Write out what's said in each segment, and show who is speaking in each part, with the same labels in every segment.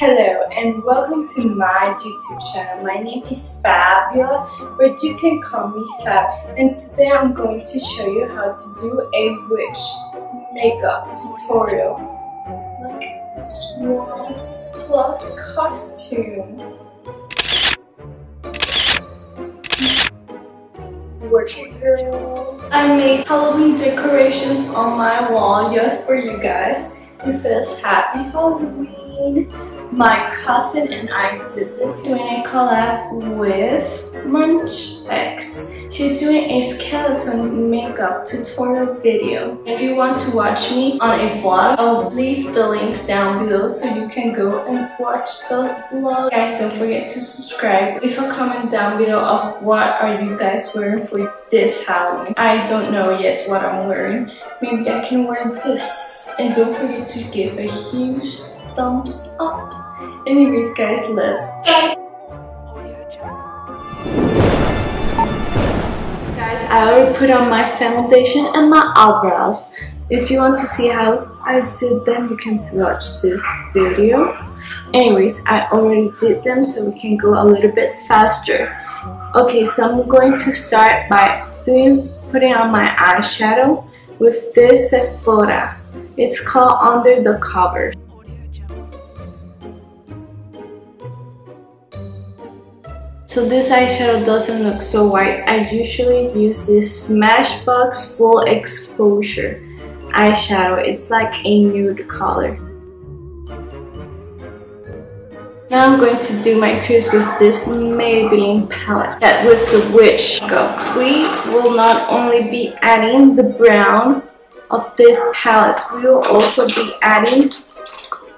Speaker 1: and welcome to my YouTube channel. My name is Fabiola, but you can call me Fab. And today I'm going to show you how to do a witch makeup tutorial. Look at this one plus costume. Working girl. I made Halloween decorations on my wall just for you guys. It says Happy Halloween. My cousin and I did this doing a collab with Munch X. She's doing a skeleton makeup tutorial video. If you want to watch me on a vlog, I'll leave the links down below so you can go and watch the vlog. Guys, don't forget to subscribe. Leave a comment down below of what are you guys wearing for this Halloween. I don't know yet what I'm wearing. Maybe I can wear this. And don't forget to give a huge thumbs up. Anyways guys, let's start. Guys, I already put on my foundation and my eyebrows. If you want to see how I did them, you can watch this video. Anyways, I already did them so we can go a little bit faster. Okay, so I'm going to start by doing putting on my eyeshadow with this Sephora. It's called Under the Cover. So this eyeshadow doesn't look so white. I usually use this Smashbox Full Exposure eyeshadow. It's like a nude color. Now I'm going to do my crease with this Maybelline palette that with the Witch Go. We will not only be adding the brown of this palette, we will also be adding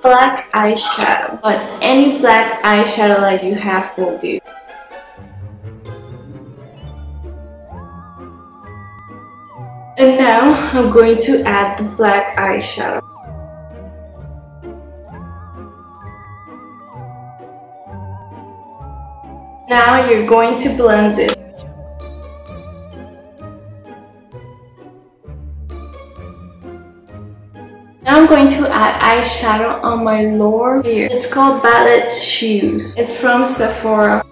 Speaker 1: black eyeshadow. But any black eyeshadow that you have will do. And now I'm going to add the black eyeshadow. Now you're going to blend it. Now I'm going to add eyeshadow on my lower ear. It's called Ballet Shoes. It's from Sephora.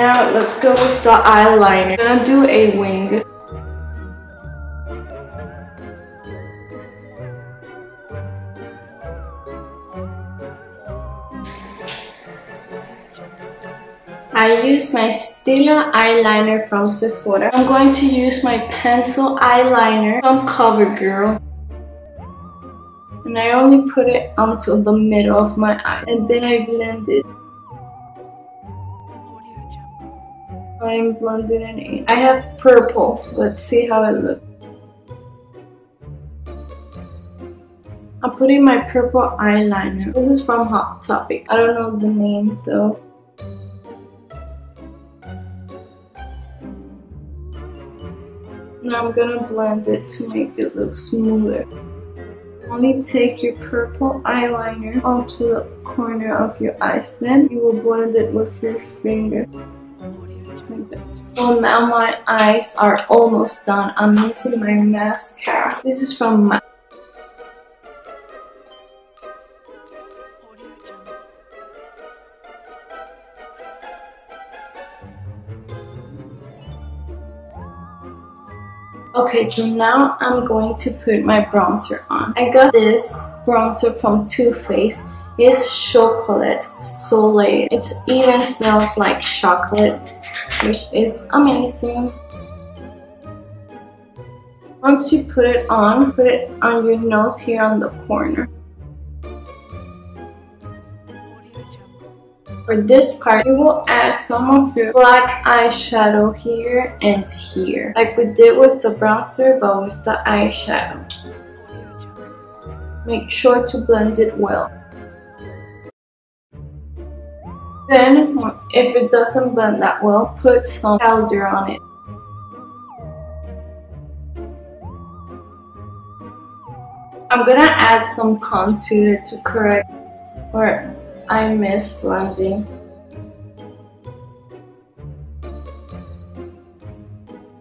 Speaker 1: Now let's go with the eyeliner. I'm gonna do a wing. I use my Stila eyeliner from Sephora. I'm going to use my pencil eyeliner from CoverGirl. And I only put it onto the middle of my eye. And then I blend it. I'm blending in. I have purple. Let's see how it looks. I'm putting my purple eyeliner. This is from Hot Topic. I don't know the name though. Now I'm gonna blend it to make it look smoother. Only take your purple eyeliner onto the corner of your eyes. Then you will blend it with your finger. Like. Well, now my eyes are almost done. I'm missing my mascara. This is from my Okay, so now I'm going to put my bronzer on. I got this bronzer from Too Faced. It's Chocolate Soleil. It even smells like chocolate, which is amazing. Once you put it on, put it on your nose here on the corner. For this part, you will add some of your black eyeshadow here and here. Like we did with the bronzer, but with the eyeshadow. Make sure to blend it well. Then, if it doesn't blend that well, put some powder on it. I'm gonna add some concealer to correct where I miss blending.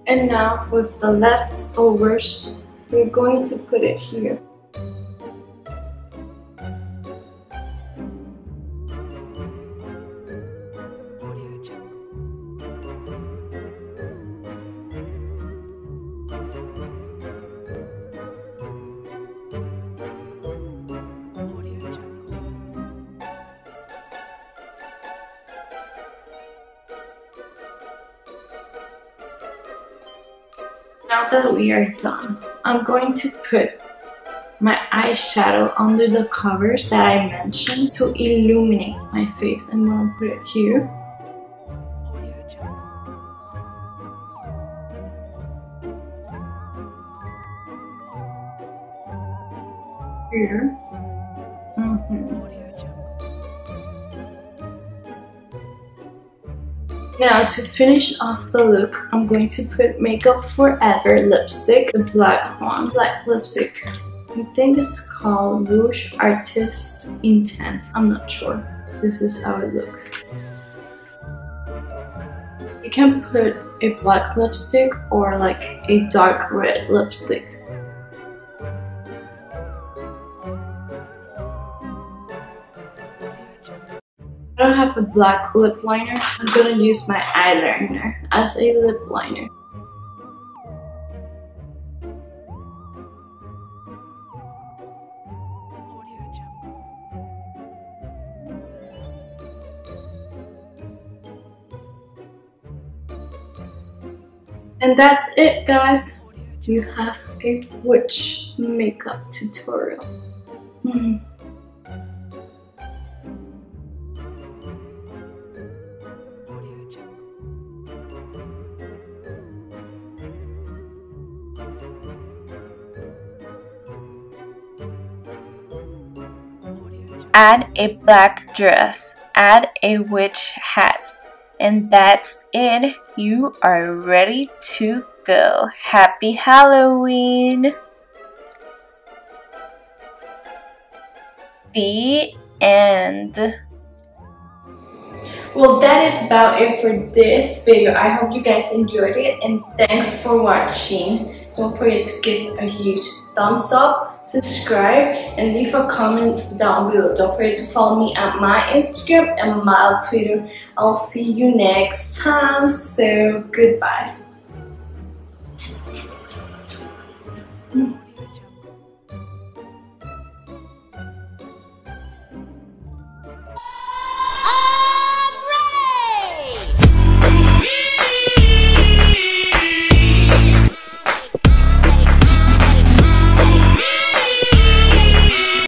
Speaker 1: And now with the leftovers, we're going to put it here. Now that we are done, I'm going to put my eyeshadow under the covers that I mentioned to illuminate my face. I'm gonna put it here. Here. Now to finish off the look, I'm going to put Makeup Forever lipstick, the black one, black lipstick. I think it's called Rouge Artist Intense. I'm not sure. This is how it looks. You can put a black lipstick or like a dark red lipstick. Don't have a black lip liner. I'm gonna use my eyeliner as a lip liner. And that's it guys. You have a witch makeup tutorial. Mm
Speaker 2: add a black dress, add a witch hat, and that's it. You are ready to go. Happy Halloween! The end.
Speaker 1: Well, that is about it for this video. I hope you guys enjoyed it and thanks for watching. Don't forget to give a huge thumbs up, subscribe, and leave a comment down below. Don't forget to follow me at my Instagram and my Twitter. I'll see you next time, so goodbye.